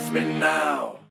with me now.